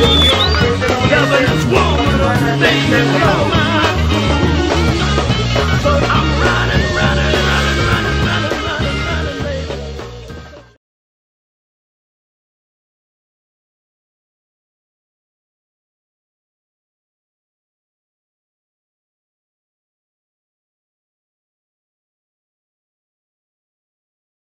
you.